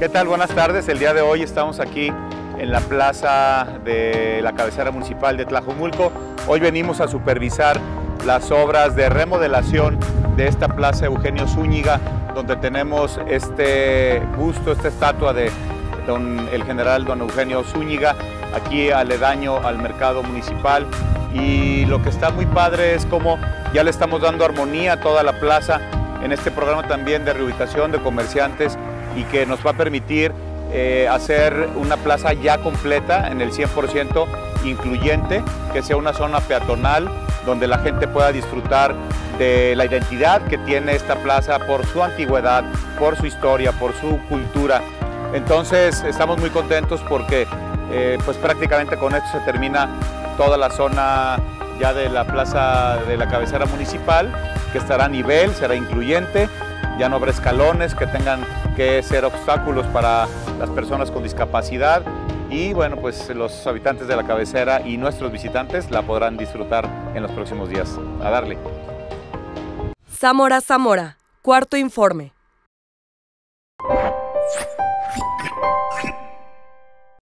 ¿Qué tal? Buenas tardes. El día de hoy estamos aquí en la plaza de la cabecera municipal de Tlajumulco. Hoy venimos a supervisar las obras de remodelación de esta plaza Eugenio Zúñiga, donde tenemos este busto, esta estatua de don, el general don Eugenio Zúñiga, aquí aledaño al mercado municipal. Y lo que está muy padre es como ya le estamos dando armonía a toda la plaza en este programa también de reubicación de comerciantes y que nos va a permitir eh, hacer una plaza ya completa en el 100% incluyente, que sea una zona peatonal donde la gente pueda disfrutar de la identidad que tiene esta plaza por su antigüedad, por su historia, por su cultura. Entonces estamos muy contentos porque eh, pues prácticamente con esto se termina toda la zona ya de la plaza de la cabecera municipal, que estará a nivel, será incluyente, ya no habrá escalones que tengan que ser obstáculos para las personas con discapacidad y bueno, pues los habitantes de la cabecera y nuestros visitantes la podrán disfrutar en los próximos días. A darle. Zamora Zamora, cuarto informe.